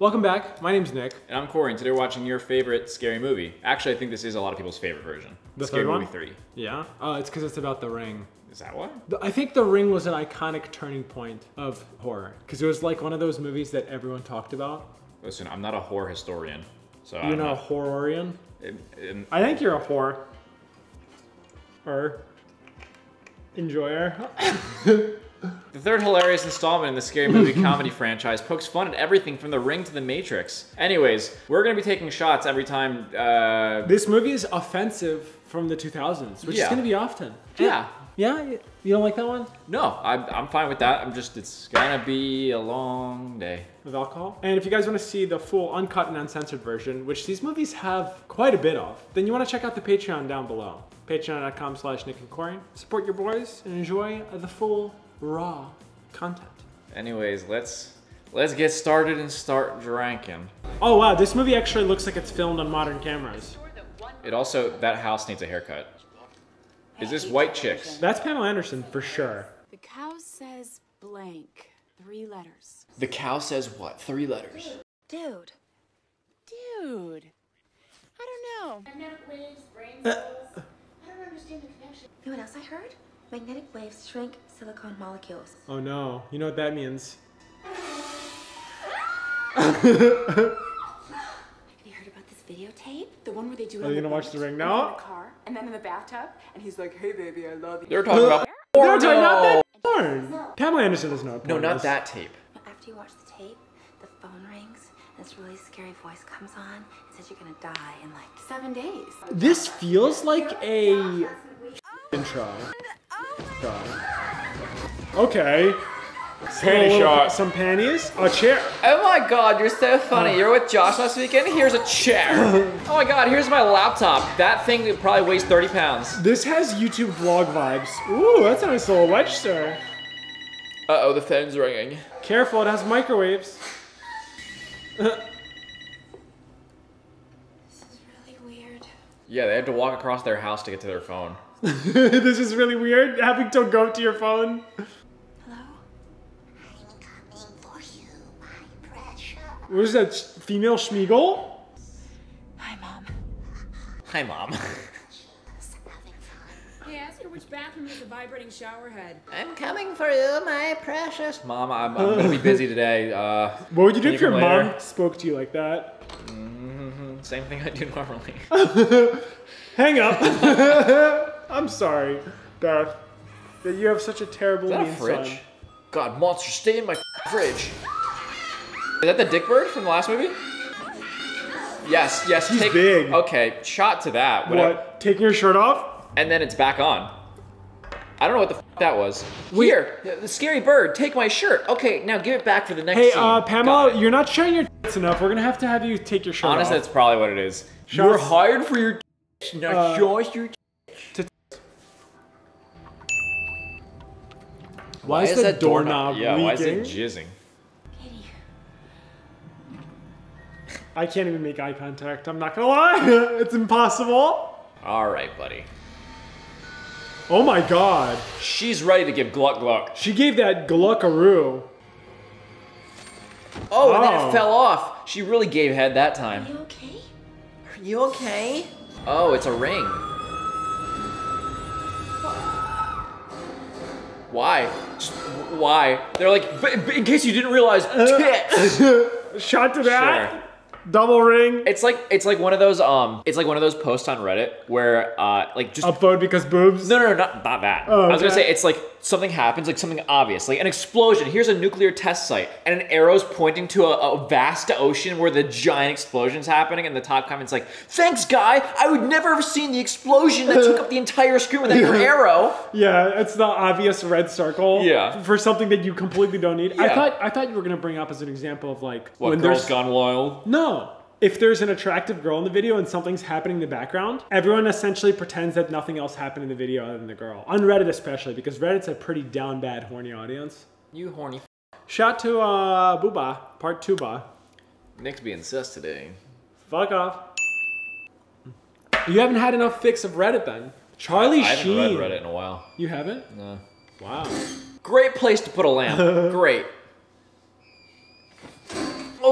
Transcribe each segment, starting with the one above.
Welcome back. My name's Nick. And I'm Cory, and today we're watching your favorite scary movie. Actually, I think this is a lot of people's favorite version. The Scary Movie 3. Yeah? Uh, it's because it's about The Ring. Is that why? I think The Ring was an iconic turning point of horror because it was like one of those movies that everyone talked about. Listen, I'm not a horror historian. So You're I'm not a horrorian. I think you're a horror. Or enjoyer. The third hilarious installment in the scary movie comedy franchise pokes fun at everything from The Ring to The Matrix. Anyways, we're gonna be taking shots every time. Uh, this movie is offensive from the 2000s, which is going to be often. yeah. Yeah? You don't like that one? No, I'm, I'm fine with that. I'm just, it's gonna be a long day. of alcohol. And if you guys want to see the full uncut and uncensored version, which these movies have quite a bit of, then you want to check out the Patreon down below. Patreon.com slash Nick and Cory. Support your boys and enjoy the full raw content. Anyways, let's let's get started and start drinking. Oh wow, this movie actually looks like it's filmed on modern cameras. It also, that house needs a haircut. Is this white chicks? That's Pamela Anderson for sure. The cow says blank. Three letters. The cow says what? Three letters. Dude. Dude. I don't know. Magnetic waves, brain uh, cells. I don't understand the connection. You know what else I heard? Magnetic waves shrink silicon molecules. Oh no, you know what that means. Have you heard about this videotape? The one where they do it Are you gonna watch The Ring now? in the car, and then in the bathtub, and he's like, "Hey, baby, I love you." They're talking about They're porno. talking about that porn. Pamela Anderson doesn't know No, not that tape. After you watch the tape, the phone rings, and this really scary voice comes on and says you're gonna die in like Seven days. This feels like a intro. Intro. Okay. Panty A little- shot. Some panties. A chair. Oh my god, you're so funny. You're with Josh last weekend? Here's a chair. oh my god, here's my laptop. That thing probably weighs 30 pounds. This has YouTube vlog vibes. Ooh, that's a nice little wedge stir. Uh oh, the phone's ringing. Careful, it has microwaves. This is really weird. Yeah, they had to walk across their house to get to their phone. this is really weird, having to go to your phone. Hello? I'm coming for you, my precious. What is that, female Sméagol? Hi, Mom. Hi, mom. Just having. Hey, ask her which bathroom has a vibrating shower head. I'm coming for you, my precious. Mom, I'm, I'm gonna be busy today. Uh, What would you do Can if your come mom spoke to you like that? same thing I do normally. Hang up. I'm sorry, Beth, that you have such a terrible Is that a mean fridge? son. God, monster, stay in my fridge. Is that the dick bird from the last movie? Yes, yes. He's take, big. Okay, shot to that. whatever. What? Taking your shirt off? And then it's back on. I don't know what the f that was. Here, the scary bird, take my shirt. Okay, now give it back for the next Hey, scene. uh, Pamela, you're not showing your tits enough. We're gonna have to have you take your shirt Honestly, off. Honestly, that's probably what it is. Shots- You're hired for your not Uh, your Why, is, the that doorknob Yeah, leaking? why is it jizzing? Katie. I can't even make eye contact. I'm not gonna lie. it's impossible. All right, buddy. Oh my god. She's ready to give gluck gluck. She gave that gluckaroo. Oh, and then Oh. it fell off. She really gave head that time. Are you okay? Are you okay? Oh, it's a ring. Why? Just Why? They're like, "But- but in case you didn't realize, tits. Shot to that. Sure. Double ring. It's like it's like one of those um, it's like one of those posts on Reddit where uh, like just Upvote because boobs. no, no, no, not, not that. Oh, I was gonna say it's like something happens, like something obvious, like an explosion. Here's a nuclear test site, and an arrow's pointing to a, a vast ocean where the giant explosion's happening. And the top comment's like, "Thanks, guy. I would never have seen the explosion that took up the entire screen with that your arrow." Yeah, it's the obvious red circle. Yeah. For something that you completely don't need. Yeah. I thought I thought you were gonna bring up as an example of like What when girls there's gone wild? no. If there's an attractive girl in the video and something's happening in the background, everyone essentially pretends that nothing else happened in the video other than the girl. On Reddit especially, because Reddit's a pretty down bad horny audience. You horny. Shout to uh Booba, part two ba. Nick's being sus today. Fuck off. You haven't had enough fix of Reddit then. Charlie I haven't Sheen. read Reddit in a while. You haven't? No. Wow. Great place to put a lamp. Great.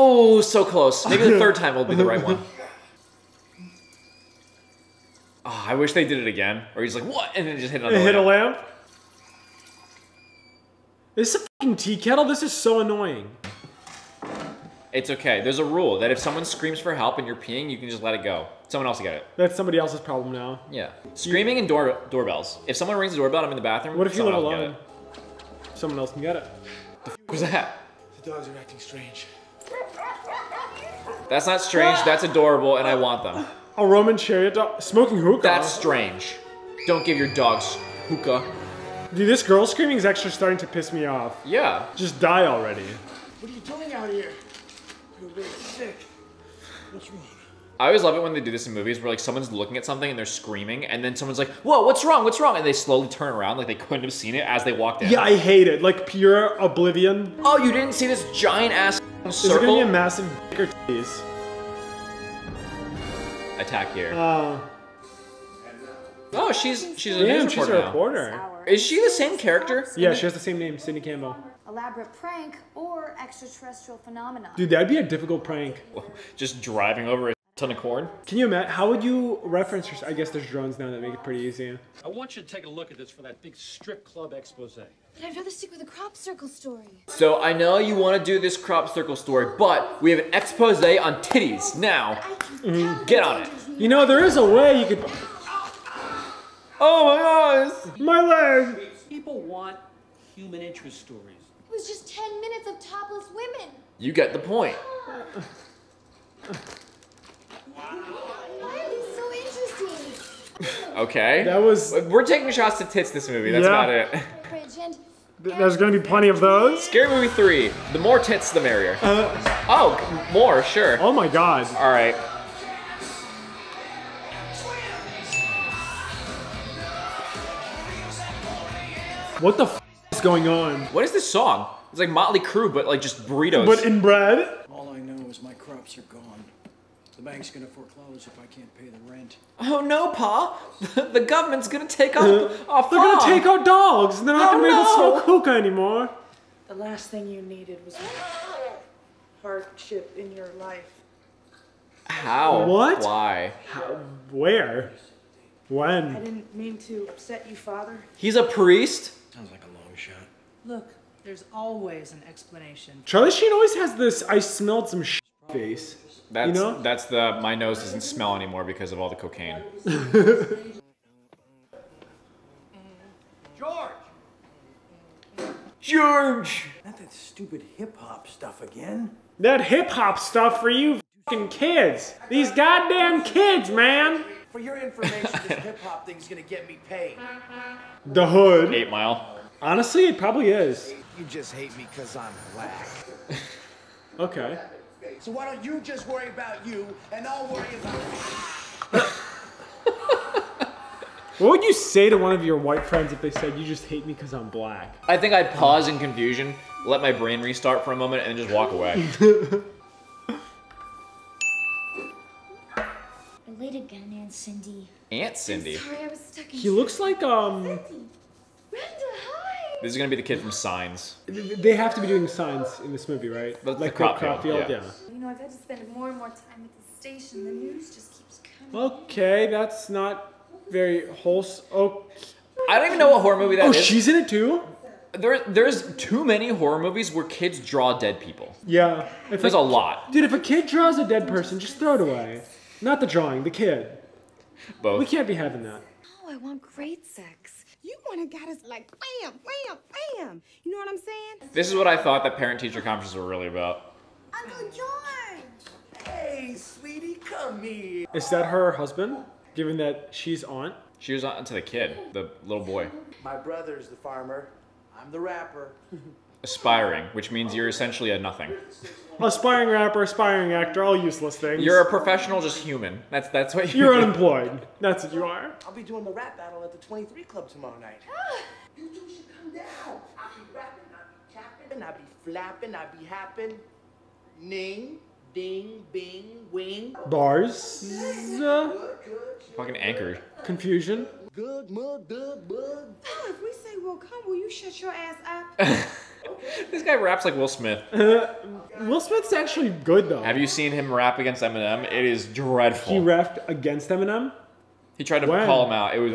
Oh, so close. Maybe the third time will be the right one. Oh, I wish they did it again. Or he's like, what? And then just hit It another hit a lamp. lamp. This is a fucking tea kettle. This is so annoying. It's okay. There's a rule that if someone screams for help and you're peeing, you can just let it go. Someone else will get it. That's somebody else's problem now. Yeah. Screaming and door doorbells. If someone rings the doorbell, I'm in the bathroom. What if you live someone else alone? Someone else can get it. The What was that? The dogs are acting strange. That's not strange. That's adorable, and I want them. A Roman chariot dog smoking hookah. That's strange. Don't give your dogs hookah. Dude, this girl screaming is actually starting to piss me off. Yeah. Just die already. What are you doing out here? You're really sick. What's wrong? I always love it when they do this in movies where like someone's looking at something and they're screaming, and then someone's like, "Whoa, what's wrong? What's wrong?" And they slowly turn around like they couldn't have seen it as they walked in. Yeah, I hate it. Like pure oblivion. Oh, you didn't see this giant ass Is there gonna be a massive dick or titties? Attack here. Uh, oh, she's she's a damn, news she's a reporter now. Is she the same character? Yeah, she has the same name, Cindy Campbell. elaborate prank or extraterrestrial phenomenon. Dude, that'd be a difficult prank. Just driving over a ton of corn. Can you imagine? How would you reference? Your, I guess there's drones now that make it pretty easy. I want you to take a look at this for that big strip club expose. But I'd rather stick with the crop circle story. So I know you want to do this crop circle story, but we have an expose on titties now. Mhm. Get on it. You know, there is a way you could. Oh my gosh. My leg. People want human interest stories. It was just 10 minutes of topless women. You get the point. Ah. Why are these so interesting? Okay. That was. We're taking shots to tits this movie. That's Yeah. about it. There's gonna be plenty of those. Scary Movie 3. The more tits, the merrier. Uh, oh, more, sure. Oh my god. All right. What the f is going on? What is this song? It's like Motley Crue, but like just burritos. But in bread? All I know is my crops are gone. The bank's gonna foreclose if I can't pay the rent. oh no, Pa! the government's gonna take off uh, our They're gonna take our dogs. and They're not Oh, gonna be able to smoke hookah anymore. The last thing you needed was hardship in your life. How? What? Why? How? Where? When? I didn't mean to upset you, Father. He's a priest. Sounds like a long shot. Look, there's always an explanation. Charlie Sheen always has this I smelled some sh face. That's You know? that's the my nose doesn't smell anymore because of all the cocaine. George! George. Not that stupid hip hop stuff again. That hip hop stuff for you fucking kids. These goddamn kids, man. For your information, this hip hop thing's gonna get me paid. The hood. Eight Mile. Honestly, it probably is. You just hate me because I'm black. Okay. So why don't you just worry about you and I'll worry about me. What would you say to one of your white friends if they said you just hate me because I'm black? I think I'd pause in confusion, let my brain restart for a moment, and then just walk away. late again, Aunt Cindy. Aunt Cindy. Sorry, I was stuck in He looks like um. Brenda, hi. This is gonna be the kid from Signs. They have to be doing signs in this movie, right? But like the crop Crop field, Field, yeah. yeah. You know, I've had to spend more and more time at the station. The news just keeps coming. Okay, that's not very wholesome. Oh, I don't even know what horror movie that oh, is. she's in it too. There, there's too many horror movies where kids draw dead people. Yeah. If There's a lot. Dude, if a kid draws a dead person, just throw it away. Not the drawing, the kid. Both. We can't be having that. Oh, I want great sex. You wanna got us like bam, bam, bam. You know what I'm saying? This is what I thought that parent-teacher conferences were really about. Uncle George! Hey, sweetie, come here. Is that her husband? Given that she's aunt? She was on to the kid, the little boy. My brother's the farmer. I'm the rapper. Aspiring, which means you're essentially a nothing. Aspiring rapper, aspiring actor, all useless things. You're a professional, just human. That's that's what you You're unemployed. That's what you are. I'll be doing the rap battle at the 23 Club tomorrow night. you two should come down. I'll be rapping, I'll be tapping, I'll be flapping, I'll be happing. Ning, ding, bing, wing. Bars. Fucking anchored. confusion. good, mud, good, bud. Oh, if we say we'll come, will you shut your ass up? This guy raps like Will Smith. Will Smith's actually good though. Have you seen him rap against Eminem? It is dreadful. He rapped against Eminem. He tried to When? call him out. It was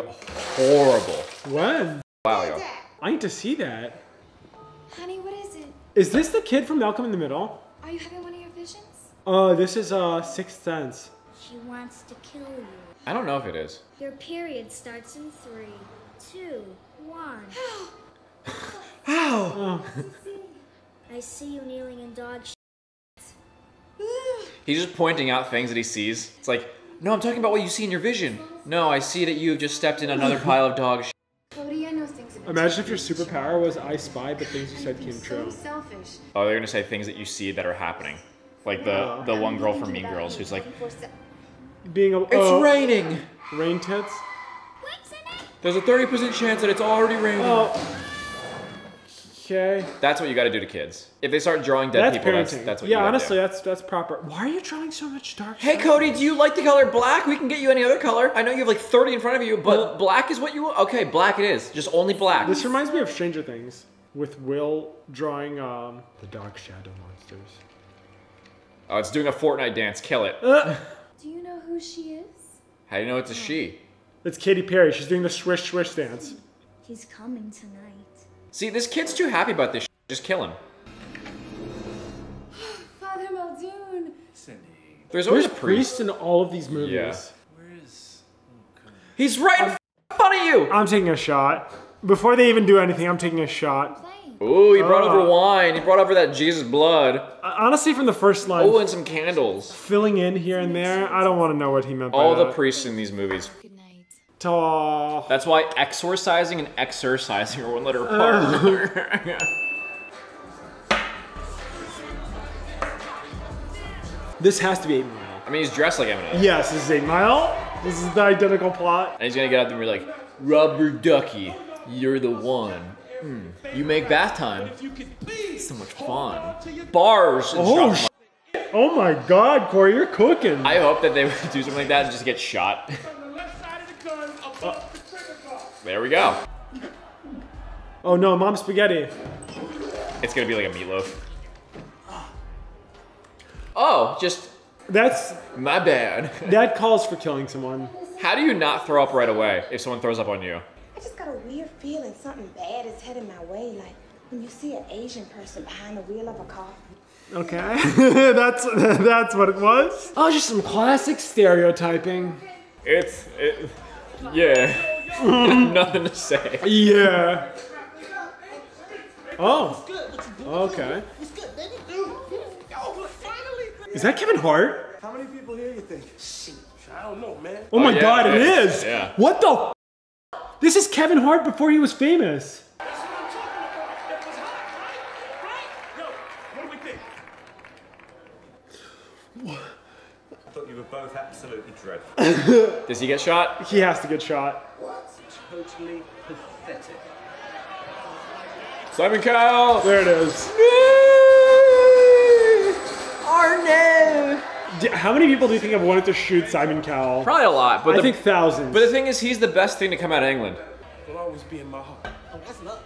horrible. When? Wow, yo. I need to see that. Honey, what is it? Is this the kid from Malcolm in the Middle? Are you having one of your visions? Uh, this is uh Sixth Sense. She wants to kill you. I don't know if it is. Your period starts in three, two, one. Ow! I see you kneeling in dog shit. He's just pointing out things that he sees. It's like, no, I'm talking about what you see in your vision. No, I see that you have just stepped in another pile of dog shit. Imagine if your superpower was I spy, but things you said came so true. selfish. Oh, they're gonna say things that you see that are happening. Like the, the one girl from Mean Girls who's like, Being a It's oh, raining! rain tits. There's a 30% chance that it's already raining. Oh. Okay. That's what you gotta do to kids. If they start drawing dead That's people, parenting. that's, that's what yeah, you gotta honestly, do. that's that's proper. Why are you drawing so much dark? Hey stuff? Cody, do you like the color black? We can get you any other color. I know you have like 30 in front of you, but black is what you want. Okay, black it is. Just only black. This reminds me of Stranger Things with Will drawing um the dark shadow monsters. Oh, it's doing a Fortnite dance. Kill it. Uh, Do you know who she is? How do you know it's a she? it's Katy Perry. She's doing the swish swish dance. He's coming tonight. See, this kid's too happy about this. Shit. Just kill him. Father Muldoon. There's always There's a priest. priests in all of these movies. Yeah. Where is? He's right in front of you. I'm taking a shot. Before they even do anything, I'm taking a shot. Ooh, he brought Uh. over wine. He brought over that Jesus blood. Honestly, from the first line, Oh, and some candles. filling in here and there, I don't want to know what he meant by All the that. priests in these movies. Ta- That's why exorcising and exercising are one letter apart. This has to be Eight Mile. I mean, he's dressed like Eminem. Yes, this is Eight Mile. This is the identical plot. And he's gonna get out there and be like, Rubber Ducky, you're the one. Hmm. You make bath time. So much fun. Bars. and Oh, sh- oh my God, Cory, you're cooking. I hope that they would do something like that and just get shot. There we go. oh no, Mom Spaghetti. It's gonna be like a meatloaf. Oh, just That's my bad. that calls for killing someone. How do you not throw up right away if someone throws up on you? I just got a weird feeling something bad is heading my way. Like when you see an Asian person behind the wheel of a car. Okay, that's that's what it was. Oh, just some classic stereotyping. It's it, yeah. Nothing to say. Yeah. Oh. Okay. Is that Kevin Hart? How many people here you think? I don't know, man. Oh, my oh, yeah, God, it it is. is. Yeah. What the? This is Kevin Hart before he was famous. What do we think? I thought you were both absolutely dreadful. Does he get shot? He has to get shot. Totally pathetic. Simon Cowell. There it is. Arno. D- How many people do you think have wanted to shoot Simon Cowell? Probably a lot, but I the, think thousands. but the thing is, he's the best thing to come out of England. Will always be in my heart. Oh, that's love.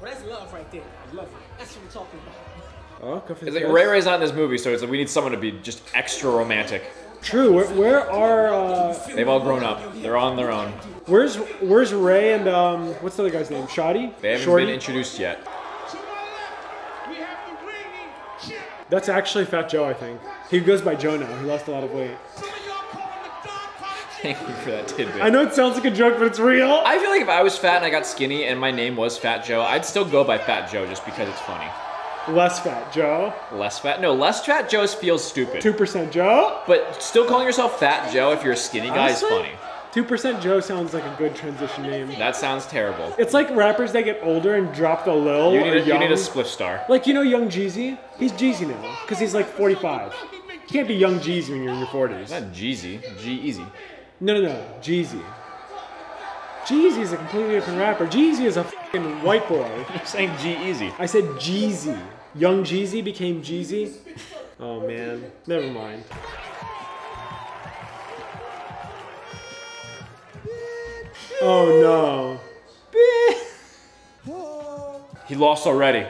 Well, that's love right there. I love it. That's what I'm talking about. oh, go for It's like. Ray Ray's not in this movie, so it's like we need someone to be just extra romantic. True. Where, where are uh, They've all grown up. They're on their own. where's where's Ray and um what's the other guy's name? Shoddy. They haven't Shorty? been introduced yet. That's actually Fat Joe, I think. He goes by Joe now. He lost a lot of weight. Thank you for that tidbit. I know it sounds like a joke, but it's real. I feel like if I was fat and I got skinny and my name was Fat Joe, I'd still go by Fat Joe just because it's funny. Less Fat Joe. Less fat? No, less Fat Joe feels stupid. Two percent Joe. But still calling yourself Fat Joe if you're a skinny guy is funny. Two percent Joe sounds like a good transition name. That sounds terrible. It's like rappers that get older and drop the lil You need or a, you need a spliff star. Like you know Young Jeezy? He's Jeezy now because he's like 45. You can't be Young Jeezy when you're in your 40s. Not Jeezy. G-Eazy. No, no, no. Jeezy. Jeezy is a completely different rapper. Jeezy is a fucking white boy. You're saying G Easy. I said Jeezy. Young Jeezy became Jeezy. Oh man, never mind. Oh no. He lost already.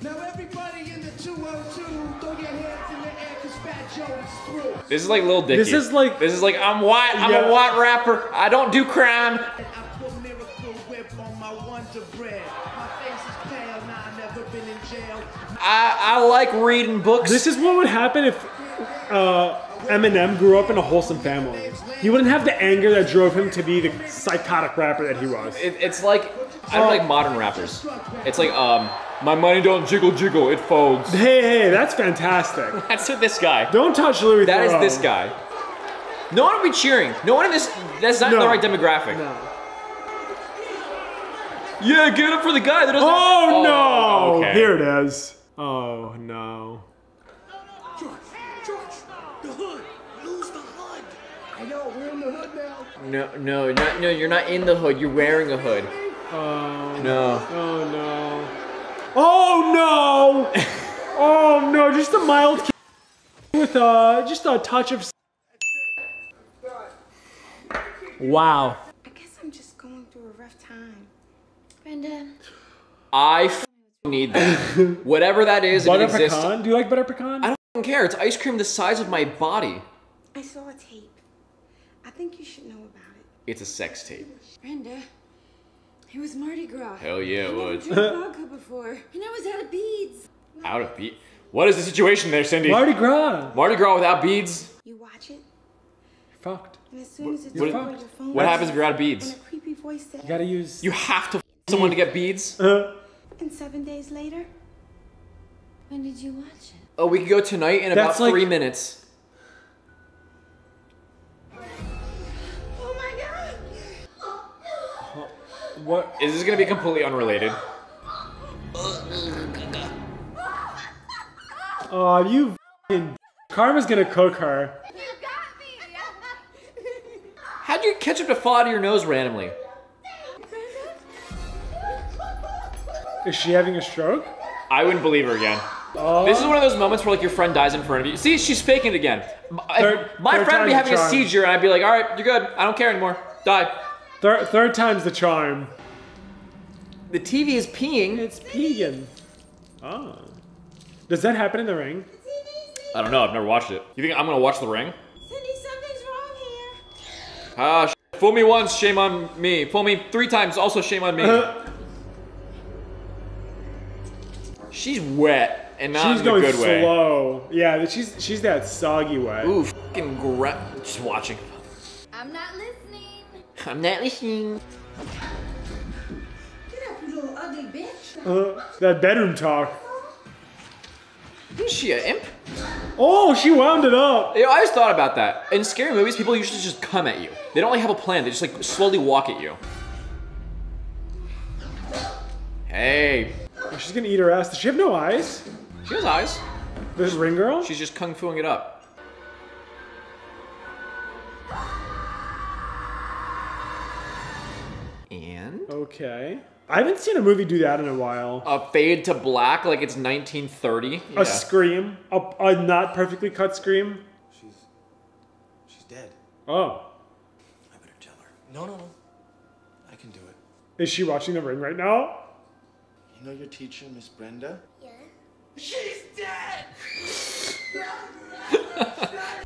Now everybody in the 202, throw your hands in the air cause Fat Joe is through. This is like Lil Dicky. This is like- this is like I'm white. I'm Yeah. a white rapper. I don't do crime. I I like reading books. This is what would happen if uh, Eminem grew up in a wholesome family. He wouldn't have the anger that drove him to be the psychotic rapper that he was. It, it's like I don't like modern rappers. It's like um, my money don't jiggle jiggle, it folds. Hey, hey, that's fantastic. That's this guy. Don't touch Louis That is Theroux. this guy. No one would be cheering. No one in this. That's not No. the right demographic. No. Yeah, get up for the guy that doesn't. Oh, no! okay. Here it is. Oh no. George, George, the hood. Lose the hood. I know, we're in the hood now. No, no, not, no. You're not in the hood. You're wearing a hood. Oh No. Oh no. Oh no! oh no! Just a mild with uh, just a touch of. Wow. I guess I'm just going through a rough time. Brenda, I f- need that. Whatever that is, if it exists. pecan? Do you like butter pecan? I don't f***ing care. It's ice cream the size of my body. I saw a tape. I think you should know about it. It's a sex tape. Brenda, it was Mardi Gras. Hell yeah, it I never was. drank vodka before, and I was out of beads. Out of beat. What is the situation there, Cindy? Mardi Gras. Mardi Gras without beads. You watch it, Fucked. and as soon as it's What- over your phone, What happens if you're out of and beads? a creepy voice said, You gotta use. You have to f- someone to get beads. Uh, and seven days later, When did you watch it? Oh, we could go tonight in about like- three minutes. oh my god! what? Is this gonna be completely unrelated? Oh, you. fing- Karma's gonna cook her. How'd you get ketchup to fall out of your nose randomly? Is she having a stroke? I wouldn't believe her again. Oh. This is one of those moments where like your friend dies in front of you. See, she's faking it again. My, Third- my third friend would be having a seizure, and I'd be like, "All right, you're good. I don't care anymore. Die." Third, third time's the charm. The TV is peeing. It's peeing. Oh. Does that happen in the ring? I don't know. I've never watched it. You think I'm gonna watch The Ring? Cindy, something's wrong here. Ah, sh- fool me once, shame on me. Fool me three times, also shame on me. she's wet and not she's in a going good way. slow. Yeah, she's she's that soggy wet. Ooh, fucking gra- Just watching. I'm not listening. I'm not listening. Get up, you little ugly bitch. Uh, that bedroom talk. Isn't she an imp? Oh, she wound it up. You know, I always thought about that. In scary movies, people usually just come at you. They don't really have a plan. They just like slowly walk at you. Hey, She's gonna eat her ass. Does she have no eyes? she has eyes. This ring girl? She's just kung fuing it up. And Okay. I haven't seen a movie do that in a while. a fade to black like it's 1930. A scream. A, a not perfectly cut scream. She's. She's dead. Oh. I better tell her. No, no, no. I can do it. Is she watching the ring right now? You know your teacher, Miss Brenda? Yeah. She's dead!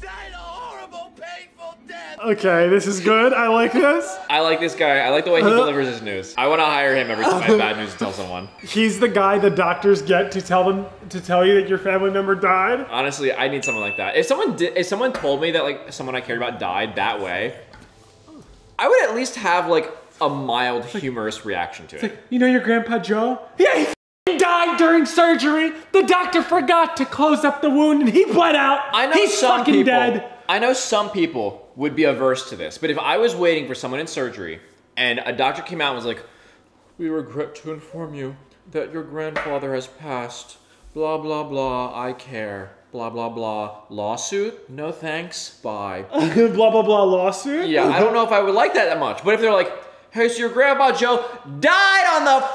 died a horrible, painful death! Okay, this is good. I like this. I like this guy. I like the way he uh-huh. delivers his news. I want to hire him every time I have bad news to tell someone. He's the guy the doctors get to tell them to tell you that your family member died. Honestly, I need someone like that. If someone did, if someone told me that like someone I cared about died that way, I would at least have like a mild humorous reaction to it. You know your grandpa Joe? Yeah, he died during surgery. The doctor forgot to close up the wound and he bled out. I know He's some fucking people. dead. I know some people would be averse to this, but if I was waiting for someone in surgery and a doctor came out and was like, "We regret to inform you that your grandfather has passed. Blah blah blah. I care. Blah blah blah. Lawsuit? No thanks. Bye." blah blah blah lawsuit. yeah, I don't know if I would like that that much. But if they're like, "Hey, so your grandpa Joe died on the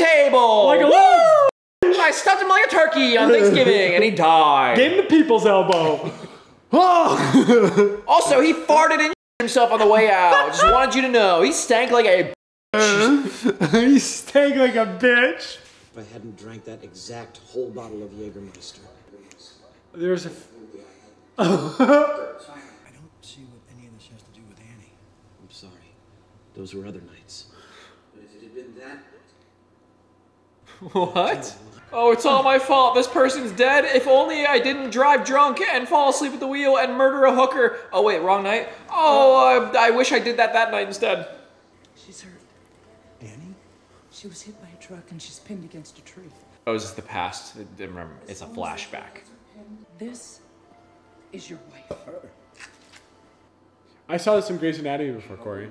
table," Like a Woo! little I stuffed him like a turkey on Thanksgiving, and he died. Gave him the people's elbow. oh. Also, he farted in himself on the way out. Just wanted you to know. He stank like a. Uh, he stank like a bitch. If I hadn't drank that exact whole bottle of Jägermeister. There's a. I don't see what any of this has to do with Annie. I'm sorry. Those were other nights. But if it had been that What? Oh, it's all my fault. This person's dead. If only I didn't drive drunk and fall asleep at the wheel and murder a hooker. Oh, wait, wrong night? Oh, I, I wish I did that that night instead. She's hurt. Danny? She was hit by a truck and she's pinned against a tree. Oh, is this the past? Remember, it's a flashback. This is your wife. I saw this in Grey's Anatomy before, Cory.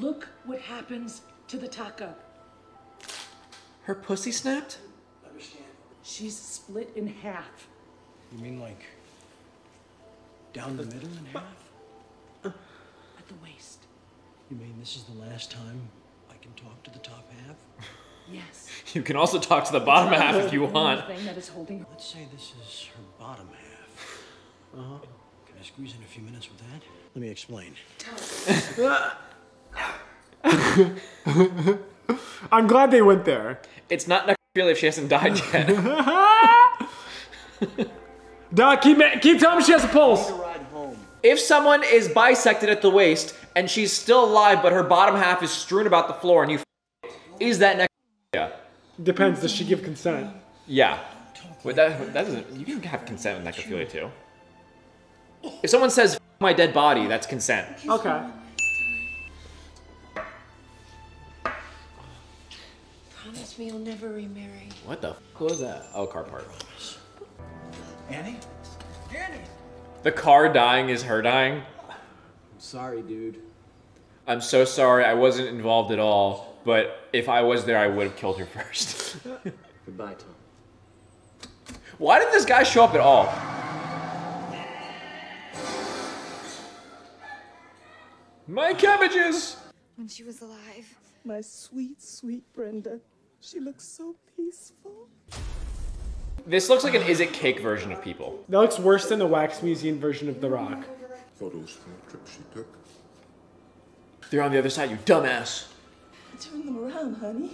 Look what happens to the taco. Her pussy snapped? She's split in half. You mean like down the middle in half? At the waist. You mean this is the last time I can talk to the top half? Yes. You can also talk to the bottom half if you The want. thing that is holding her. Let's say this is her bottom half. Uh-huh. Can I squeeze in a few minutes with that? Let me explain. I'm glad they went there. It's not necrophilia if she hasn't died yet. Doc, keep keep telling me she has a pulse. if someone is bisected at the waist and she's still alive, but her bottom half is strewn about the floor and you f- is that necrophilia? Depends. Does she give consent? Yeah. Wait, that, that doesn't. You can have consent with necrophilia too. If someone says "F- my dead body, that's consent. Okay. Promise me you'll never remarry. What the f- was that? Oh, car part. Annie? Annie! The car dying is her dying. I'm sorry, dude. I'm so sorry. I wasn't involved at all. But if I was there, I would have killed her first. Goodbye, Tom. Why did this guy show up at all? My cabbages! When she was alive. My sweet, sweet Brenda. She looks so peaceful. This looks like an Is It Cake version of people. That looks worse than the wax museum version of The Rock. Photos from the trip she took. They're on the other side, you dumbass. Turn them around, honey.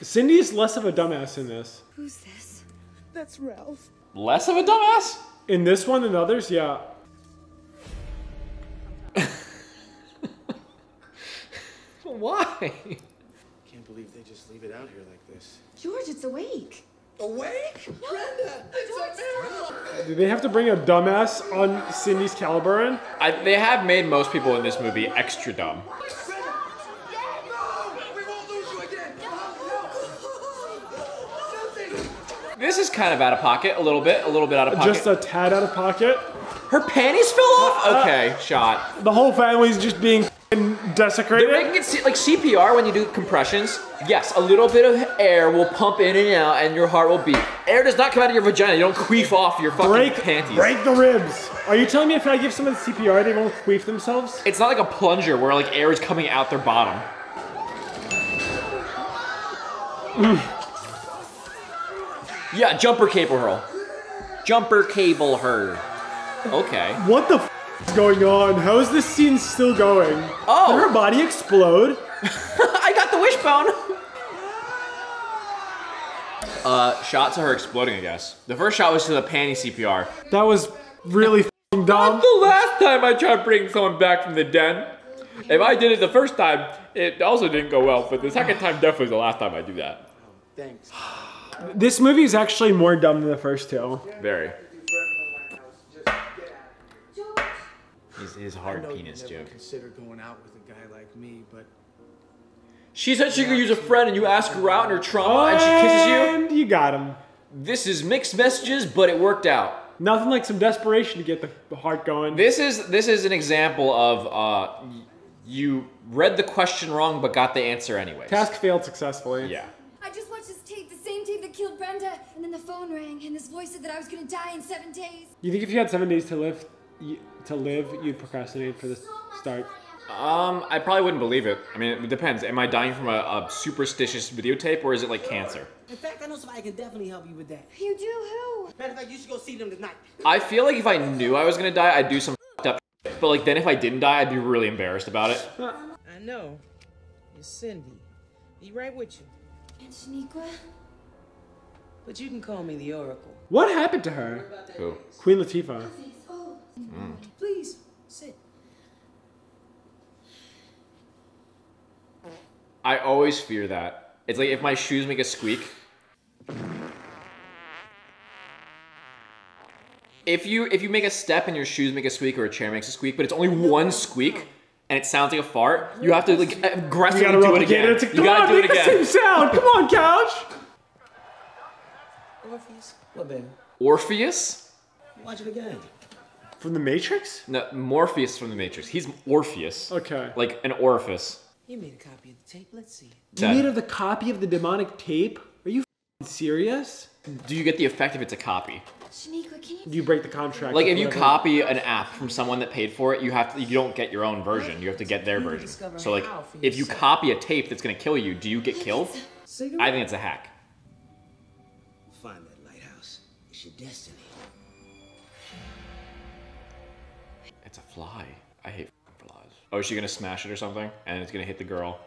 Cindy is less of a dumbass in this. Who's this? That's Ralph. Less of a dumbass? In this one than others, yeah. Why? Can't believe they just leave it out here like this. George, it's awake. Awake? Brenda! It's a miracle! Do they have to bring a dumbass on Cindy's caliber in? I, they have made most people in this movie extra dumb. This is kind of out of pocket, a little bit, a little bit out of pocket. Just a tad out of pocket. Her panties fell off? Uh, uh, okay, shot. The whole family's just being f***ing desecrate They're making it like CPR when you do compressions. Yes, a little bit of air will pump in and out and your heart will beat. Air does not come out of your vagina. You don't queef off your fucking break, panties. break the ribs. Are you telling me if I give someone CPR, they won't queef themselves? It's not like a plunger where like air is coming out their bottom. Mm. Yeah, jumper cable hurl. Jumper cable her. Okay. What the f- is going on? How is this scene still going? Oh. Did her body explode? I got the wishbone. Uh, shot to her exploding, I guess. The first shot was to the panty CPR. That was really f***ing dumb. The last time I tried bringing someone back from the den. If I did it the first time, it also didn't go well, but the second time definitely was the last time I do that. Thanks. This movie is actually more dumb than the first two. Very. His, his I hard know you penis never joke. consider going out with a guy like me, but She said she could use a friend and you ask her out in her trauma and she kisses you? And you got him. This is mixed messages, but it worked out. Nothing like some desperation to get the, the heart going. This is this is an example of uh, you read the question wrong but got the answer anyway. Task failed successfully. Yeah. I just watched this tape, the same tape that killed Brenda, and then the phone rang, and this voice said that I was gonna die in seven days. You think if you had seven days to live, you, to live, you'd procrastinate for the start? Um, I probably wouldn't believe it. I mean, it depends. Am I dying from a, a superstitious videotape or is it like cancer? In fact, I know somebody can definitely help you with that. You do who? Matter of fact, you should go see them tonight. I feel like if I knew I was gonna die, I'd do some up shit. But like then if I didn't die, I'd be really embarrassed about it. I know. It's Cindy. Be right with you. And Shaniqua? But you can call me the Oracle. What happened to her? Who? Queen Latifah. Mm. Please, sit. I always fear that. It's like if my shoes make a squeak. If you if you make a step and your shoes make a squeak or a chair makes a squeak, but it's only one squeak and it sounds like a fart, you have to like aggressively You gotta do it replicate again. it. It's like, you come gotta on, do it make the again. same sound. Come on, couch. Orpheus? What, baby? Orpheus? Watch it again. From the Matrix? No, Morpheus from the Matrix. He's Orpheus. Okay. Like an orifice. You made a copy of the tape. Let's see it. You made of the copy of the demonic tape? Are you serious? Do you get the effect if it's a copy? Shaniqua, can you? Do you break the contract? Like if you whatever- copy an app from someone that paid for it, you have to you don't get your own version. You have to get their version. So like if you copy a tape that's gonna kill you, do you get killed? I think it's a hack. Fly. I hate f***ing flies. Oh, is she gonna smash it or something? And it's gonna hit the girl.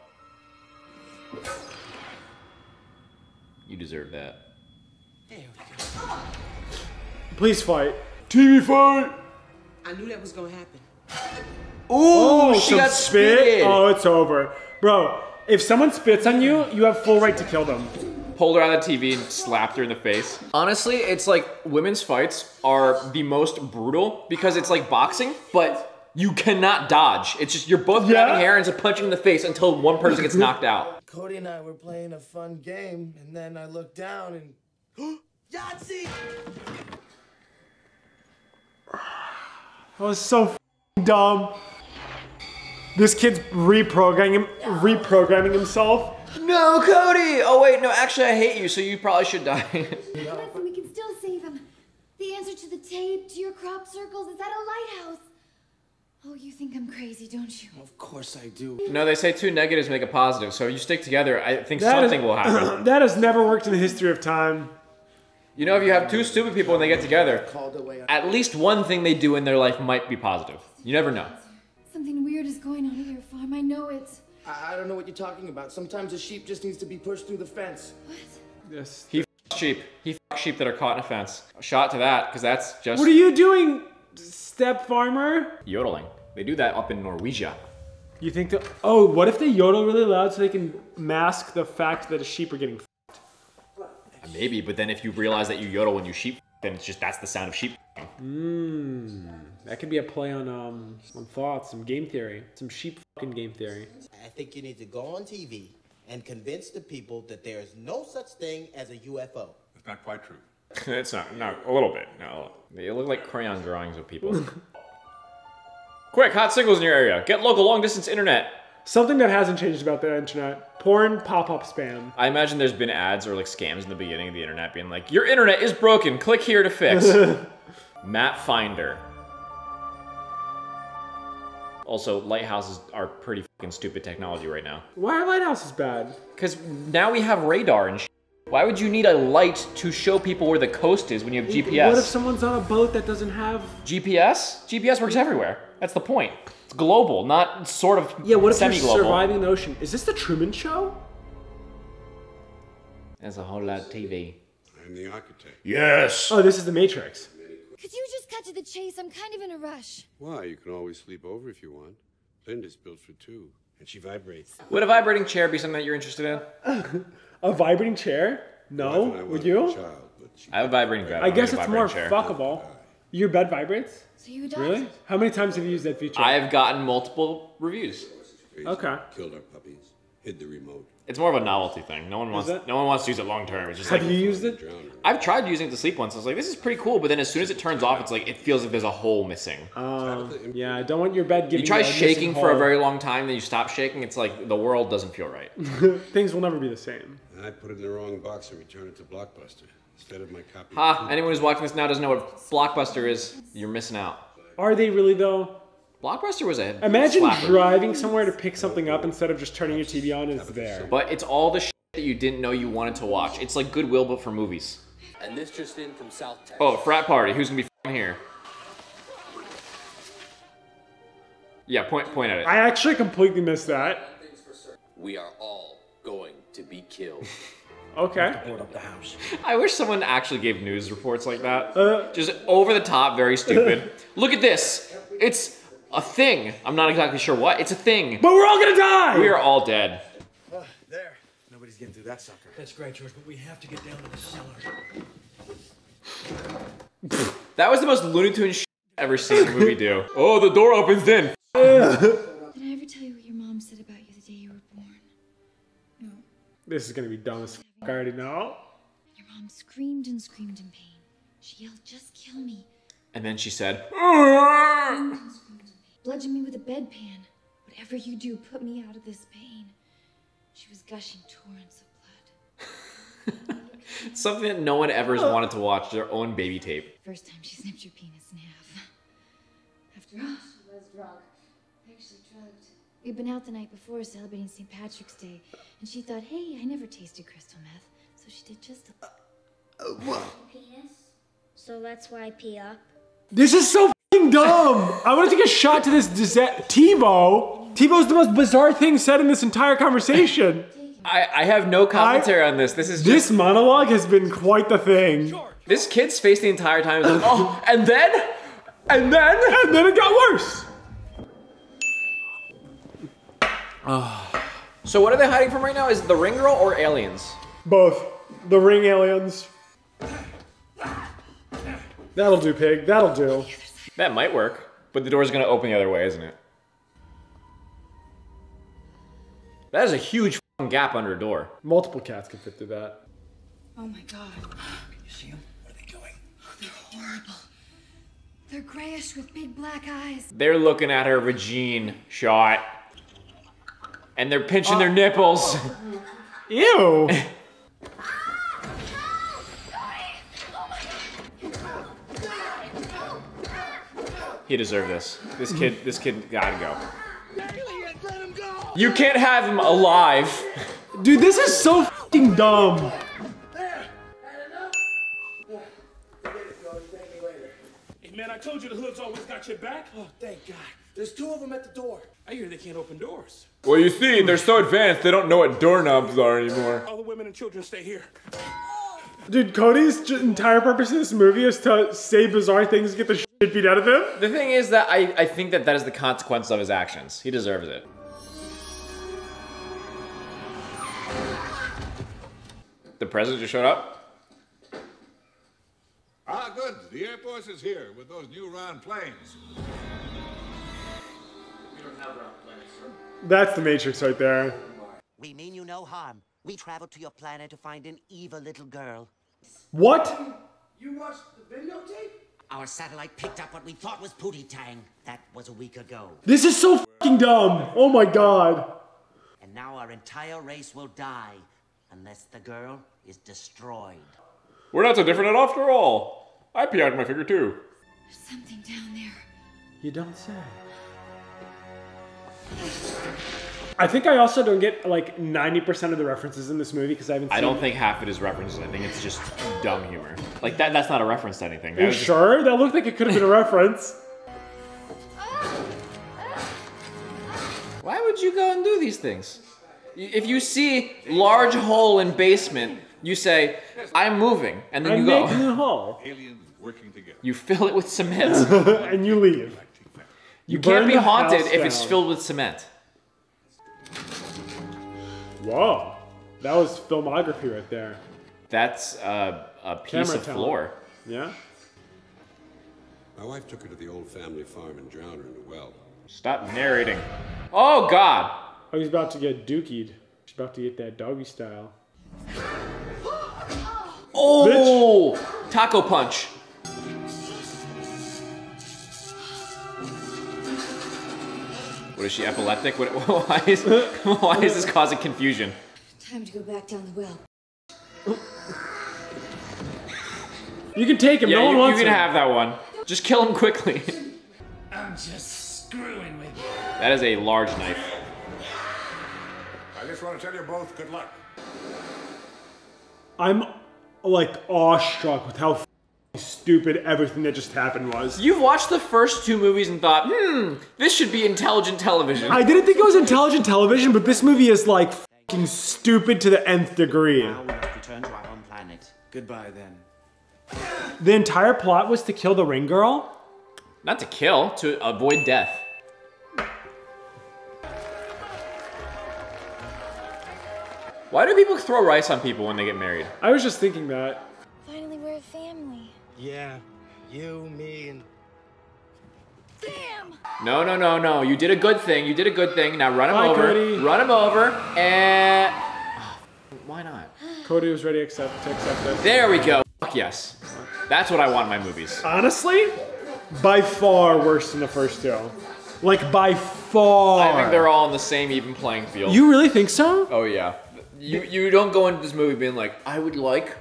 You deserve that. Please fight. TV fight. I knew that was gonna happen. Oh, she some got spit. spitted. Oh, it's over, bro. If someone spits on you, you have full right to kill them. Pulled her out of the TV and slapped her in the face. Honestly, it's like women's fights are the most brutal because it's like boxing, but you cannot dodge. It's just you're both grabbing hair and just punching in the face until one person gets knocked out. Cody and I were playing a fun game, and then I looked down and. Yahtzee! That was so dumb. This kid's reprogramming reprogramming himself. No, Cody! Oh wait, no, actually I hate you, so you probably should die. Listen, we can still save him. The answer to the tape, to your crop circles, is at a lighthouse. Oh, you think I'm crazy, don't you? Of course I do. no, they say two negatives make a positive, so if you stick together, I think That is- something will happen. that has never worked in the history of time. You know, if you have two stupid people and they get together, at least one thing they do in their life might be positive. You never know. Something weird is going on at your farm. I know it. I, I don't know what you're talking about. Sometimes a sheep just needs to be pushed through the fence. What? Yes. He f- sheep. He f- sheep that are caught in a fence. A shot to that, because that's just What are you doing, step farmer? yodeling. They do that up in Norwegia. You think that? Oh, what if they yodel really loud so they can mask the fact that a sheep are getting? Fked? Maybe, but then if you realize that you yodel when you sheep, then it's just that's the sound of sheep. Mmm. That could be a play on um on thoughts, some game theory, some sheep fucking game theory. I think you need to go on TV and convince the people that there is no such thing as a UFO. It's not quite true. it's not. No, a little bit. No, they look like crayon drawings of people. Quick, hot singles in your area. Get local long distance internet. Something that hasn't changed about the internet: porn pop-up spam. I imagine there's been ads or like scams in the beginning of the internet being like, your internet is broken. Click here to fix. Map Finder. Also, lighthouses are pretty fucking stupid technology right now. Why are lighthouses bad? Because now we have radar and sh- Why would you need a light to show people where the coast is when you have GPS? What if someone's on a boat that doesn't have? GPS? GPS works everywhere. That's the point. It's global, not sort of Yeah. What if you're surviving the ocean? Is this the Truman Show? There's a whole lot of TV. I'm the architect. Yes. Oh, this is the Matrix. Could you just cut to the chase? I'm kind of in a rush. Why? You can always sleep over if you want. Linda's built for two. And she vibrates. Would a vibrating chair be something that you're interested in? A vibrating chair? No. Would you? I have a vibrating bed. I don't guess it's more chair. fuckable. Your bed vibrates? So you died. Really? How many times have you used that feature? I have gotten multiple reviews. Okay. Killed our puppies. Hid the remote. It's more of a novelty thing. No one wants. it? No one wants to use it long term. It's just Have like you used it? I've tried using it to sleep once. I was like, this is pretty cool. But then as soon as it turns off, it's like it feels like there's a hole missing. Um, yeah, I don't want your bed giving you try a shaking for a very long time, then you stop shaking. It's like the world doesn't feel right. Things will never be the same. I put it in the wrong box and returned it to Blockbuster instead of my copy. Ha! Anyone who's watching this now doesn't know what Blockbuster is. You're missing out. Are they really though? Blockbuster was a Imagine slapper. driving somewhere to pick something up instead of just turning your TV on and it's there. But it's all the shit that you didn't know you wanted to watch. It's like Goodwill, but for movies. And this just in from South Texas. Oh, frat party. Who's gonna be fing here? Yeah, point point at it. I actually completely missed that. We are all going to be killed. Okay. Board up the house. I wish someone actually gave news reports like that. Uh. Just over the top, very stupid. Look at this. It's a thing. I'm not exactly sure what. It's a thing. But we're all gonna die! We are all dead. Uh, there. Nobody's getting through that sucker. That's great, George, but we have to get down to the cellar. That was the most Looney Tunes shit I've ever seen in a movie do. Oh, the door opens then. Did I ever tell you what your mom said about you the day you were born? No. This is gonna be dumb as fuck. I already know. Your mom screamed and screamed in pain. She yelled, just kill me. And then she said, Bludgeon me with a bedpan. Whatever you do, put me out of this pain. She was gushing torrents of blood. something that no one ever has wanted to watch their own baby tape. First time she snipped your penis in half. After all, she was drunk. Actually drugged. We'd been out the night before celebrating St. Patrick's Day, and she thought, hey, I never tasted crystal meth, so she did just a. Uh, uh, what Penis. So that's why I pee up. This is so fucking dumb. I want to take a shot to this Tebow. Tebow's the most bizarre thing said in this entire conversation. I, I have no commentary on this. This is This monologue has been quite the thing. this kid's face the entire time is like, oh, and then, and then, and then it got worse. Ah. So what are they hiding from right now? Is it the ring girl or aliens? Both. The ring aliens. That'll do, pig. That'll do. That might work, but the door's gonna open the other way, isn't it? That is a huge f***ing gap under a door. Multiple cats can fit through that. Oh my god. You see them? What are they doing? Oh, they're horrible. They're grayish with big black eyes. They're looking at her vagine shot. And they're pinching their oh. nipples. Ew. he deserved this. This kid, mm. this kid gotta go. You can't have him alive. Dude, this is so fucking dumb. Hey, man, I told you the hood's always got your back. Oh, thank God. There's two of them at the door. I hear they can't open doors. Well, you see, they're so advanced, they don't know what doorknobs are anymore. All the women and children stay here. Dude, Cody's entire purpose in this movie is to say bizarre things and get the shit beat out of him. The thing is that I, I think that that is the consequence of his actions. He deserves it. The president just showed up? Ah, good. The Air Force is here with those new round planes. That's the Matrix right there. We mean you no harm. We traveled to your planet to find an evil little girl. What? You watched the videotape? Our satellite picked up what we thought was Pootie Tang. That was a week ago. This is so fucking dumb. Oh my god. And now our entire race will die unless the girl is destroyed. We're not so different after all. I pee out my finger too. There's something down there. You don't say. I think I also don't get like 90% of the references in this movie because I haven't seen I don't think half of it is references. I think it's just dumb humor. Like that that's not a reference to anything. Are you was just- sure? That looked like it could have been a reference. Why would you go and do these things? If you see large hole in basement, you say, I'm moving, and then I'm you go. making a hole. Aliens working together. You fill it with cement. and you leave. You burn can't be haunted house if it's filled with cement. Whoa. That was filmography right there. That's uh, a piece Camera of talent. floor. Yeah? My wife took her to the old family farm and drowned her in a well. Stop narrating. Oh God! Oh, he's about to get dookied. He's about to get that doggy style. Oh! Taco punch. What is she epileptic? What, why is why is this causing confusion? Time to go back down the well. You can take him. Yeah, no one you, wants you can him. have that one. Just kill him quickly. I'm just screwing with you. That is a large knife. I just want to tell you both good luck. I'm like awestruck with how f- stupid everything that just happened was. You've watched the first two movies and thought, hmm, this should be intelligent television. I didn't think it was intelligent television, but this movie is like fucking stupid to the nth degree. Now we must return to our home planet. Goodbye then. The entire plot was to kill the ring girl. Not to kill, to avoid death. Why do people throw rice on people when they get married? I was just thinking that. Finally, we're a family. Yeah, you, me, and Damn! No, no, no, no. You did a good thing. You did a good thing. Now run him Bye, over. Cody. Run him over. And why not? Cody was ready to accept, to accept it. There we go. Fuck yes. That's what I want in my movies. Honestly, by far worse than the first two. Like by far. I think they're all on the same even playing field. You really think so? Oh yeah. You you don't go into this movie being like, I would like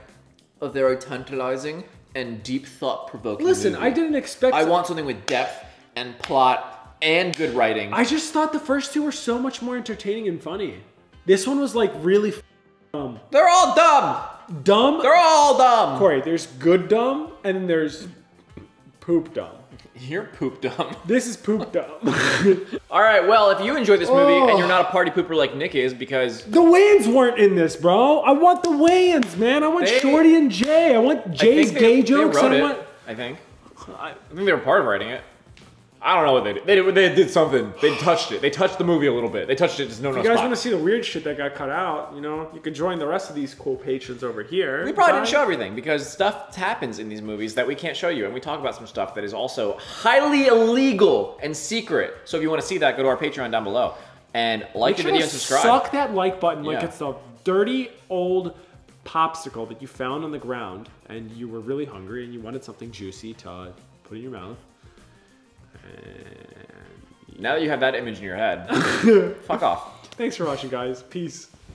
a very tantalizing and deep thought provoking. Listen, I didn't expect. I want something with depth and plot and good writing. I just thought the first two were so much more entertaining and funny. This one was like really f- dumb. They're all dumb. Dumb. They're all dumb. Cory, there's good dumb and then there's poop dumb. You're poop dumb. This is poop dumb. All right. Well, if you enjoy this movie Oh. and you're not a oh. party pooper like Nick is, because the Wayans weren't in this, bro. I want the Wayans, man. I want They- Shorty and Ray. I want Ray's think gay they, jokes. They I it, want. I think. I think they were part of writing it. I don't know what they did. They did, they did something. They touched it. They touched the movie a little bit. They touched it just no If no you guys spot. want to see the weird shit that got cut out, you know, you can join the rest of these cool patrons over here. We probably didn't show everything because stuff happens in these movies that we can't show you, and we talk about some stuff that is also highly illegal and secret. So if you want to see that, go to our Patreon down below and like Make the video and subscribe. Suck that like button like Yeah. it's a dirty old popsicle that you found on the ground and you were really hungry and you wanted something juicy to put in your mouth. Now that you have that image in your head, fuck off. Thanks for watching, guys. Peace.